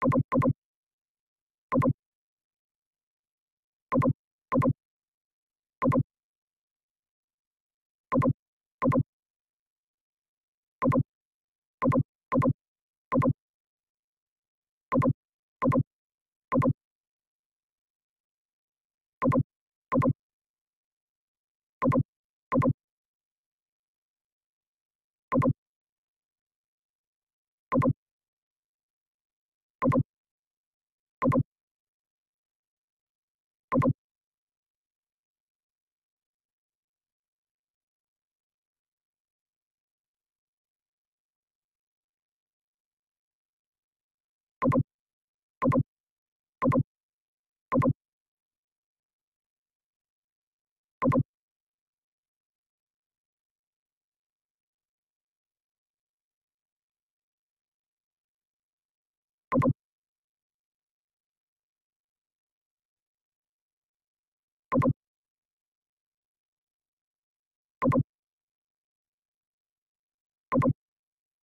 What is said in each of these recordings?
Bye-bye.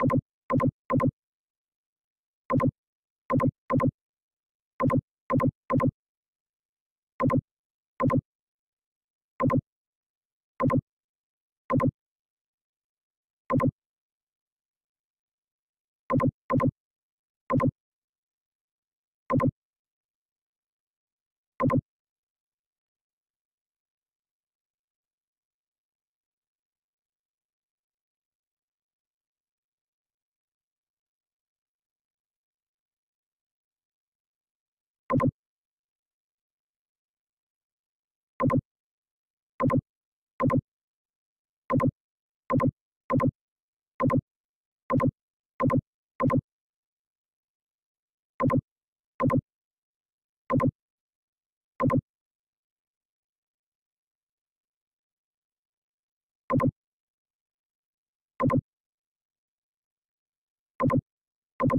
Thank you. you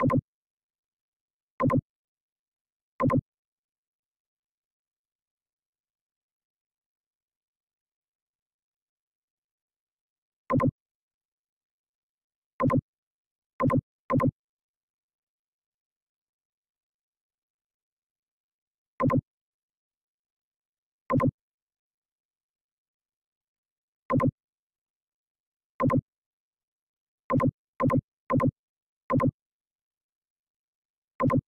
you you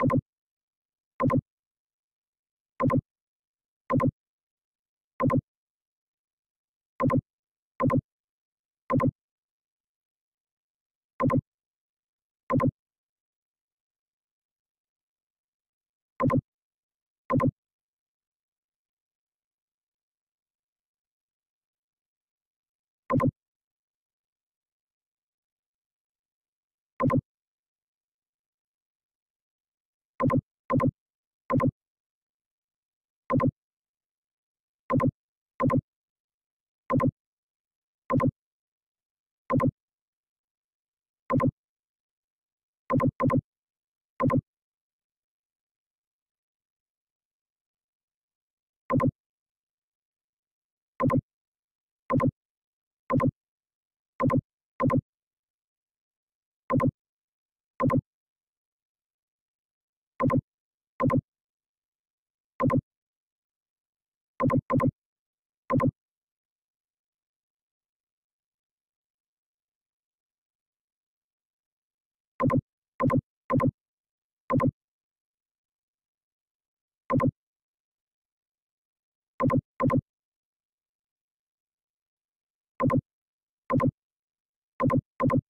Okay. Bye-bye. You